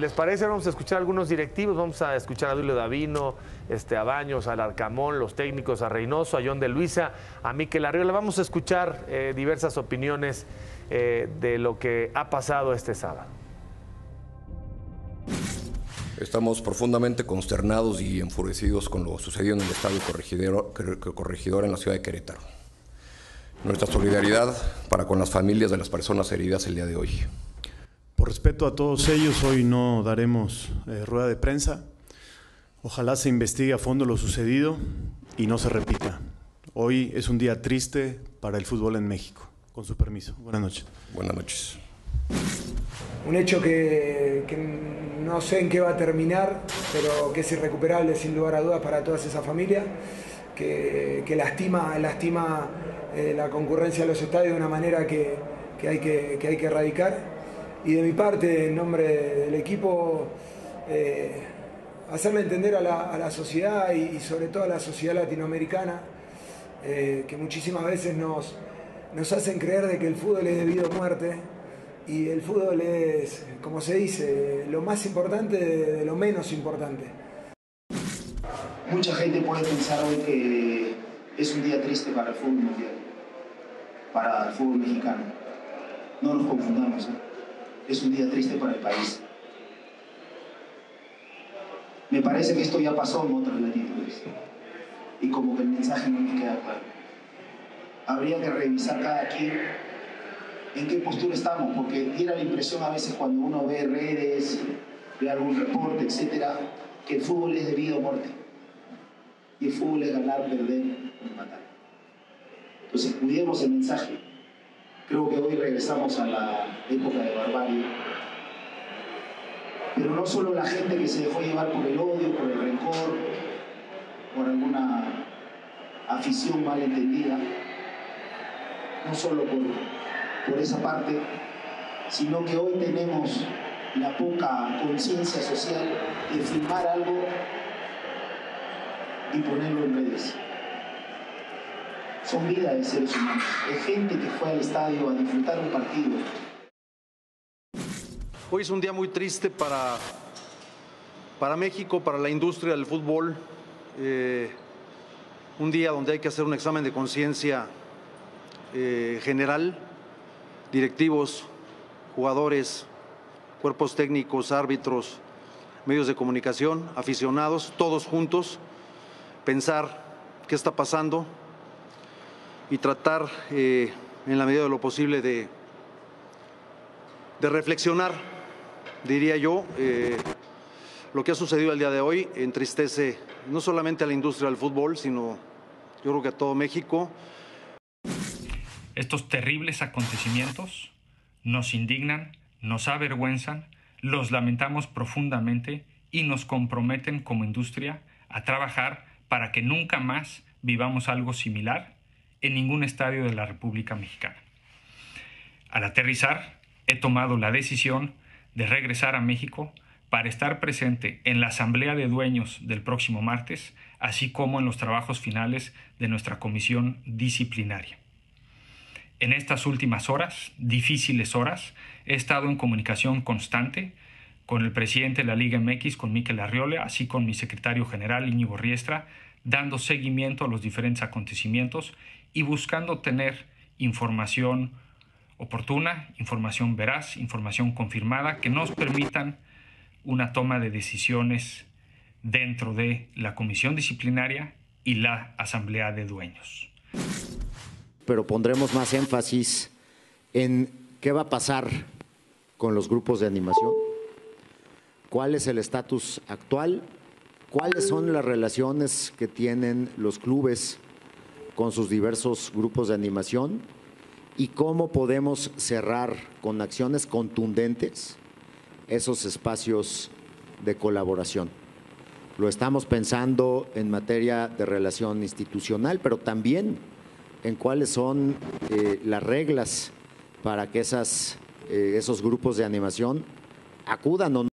¿Les parece? Vamos a escuchar a algunos directivos, vamos a escuchar a Dulio Davino, este, a Baños, al Arcamón, los técnicos, a Reynoso, a John de Luisa, a Miquel Arriola. Vamos a escuchar eh, diversas opiniones eh, de lo que ha pasado este sábado. Estamos profundamente consternados y enfurecidos con lo sucedido en el Corregidor, Corregidor en la ciudad de Querétaro. Nuestra solidaridad para con las familias de las personas heridas el día de hoy. Respeto a todos ellos, hoy no daremos eh, rueda de prensa. Ojalá se investigue a fondo lo sucedido y no se repita. Hoy es un día triste para el fútbol en México. Con su permiso. Buenas noches. Buenas noches. Un hecho que, no sé en qué va a terminar, pero que es irrecuperable sin lugar a dudas para todas esas familias, que, lastima, lastima eh, la concurrencia a los estadios de una manera que, hay que, que hay que erradicar y de mi parte, en nombre del equipo, eh, hacerle entender a la, sociedad y, sobre todo a la sociedad latinoamericana eh, que muchísimas veces nos, nos hacen creer de que el fútbol es debido a muerte y el fútbol es, como se dice, lo más importante de, lo menos importante. Mucha gente puede pensar hoy que es un día triste para el fútbol mundial, para el fútbol mexicano. No nos confundamos. ¿eh? Es un día triste para el país. Me parece que esto ya pasó en otras latitudes y como que el mensaje no me queda claro. Habría que revisar cada quien en qué postura estamos, porque tiene la impresión a veces cuando uno ve redes, ve algún reporte, etcétera, que el fútbol es debido a muerte. Y el fútbol es ganar, perder y matar. Entonces, cuidemos el mensaje Creo que hoy regresamos a la época de barbarie. Pero no solo la gente que se dejó llevar por el odio, por el rencor, por alguna afición mal entendida, no solo por, por esa parte, sino que hoy tenemos la poca conciencia social de filmar algo y ponerlo en redes son vidas de seres humanos, de gente que fue al estadio a disfrutar un partido. Hoy es un día muy triste para, para México, para la industria del fútbol. Eh, un día donde hay que hacer un examen de conciencia eh, general, directivos, jugadores, cuerpos técnicos, árbitros, medios de comunicación, aficionados, todos juntos, pensar qué está pasando, y tratar eh, en la medida de lo posible de, de reflexionar, diría yo. Eh, lo que ha sucedido el día de hoy entristece no solamente a la industria del fútbol, sino yo creo que a todo México. Estos terribles acontecimientos nos indignan, nos avergüenzan, los lamentamos profundamente y nos comprometen como industria a trabajar para que nunca más vivamos algo similar en ningún estadio de la República Mexicana. Al aterrizar, he tomado la decisión de regresar a México para estar presente en la Asamblea de Dueños del próximo martes, así como en los trabajos finales de nuestra comisión disciplinaria. En estas últimas horas, difíciles horas, he estado en comunicación constante con el presidente de la Liga MX, con Miquel Arriola, así con mi secretario general Íñigo Riestra, dando seguimiento a los diferentes acontecimientos y buscando tener información oportuna, información veraz, información confirmada que nos permitan una toma de decisiones dentro de la comisión disciplinaria y la asamblea de dueños. Pero pondremos más énfasis en qué va a pasar con los grupos de animación, cuál es el estatus actual, cuáles son las relaciones que tienen los clubes con sus diversos grupos de animación y cómo podemos cerrar con acciones contundentes esos espacios de colaboración. Lo estamos pensando en materia de relación institucional, pero también en cuáles son eh, las reglas para que esas, eh, esos grupos de animación acudan o no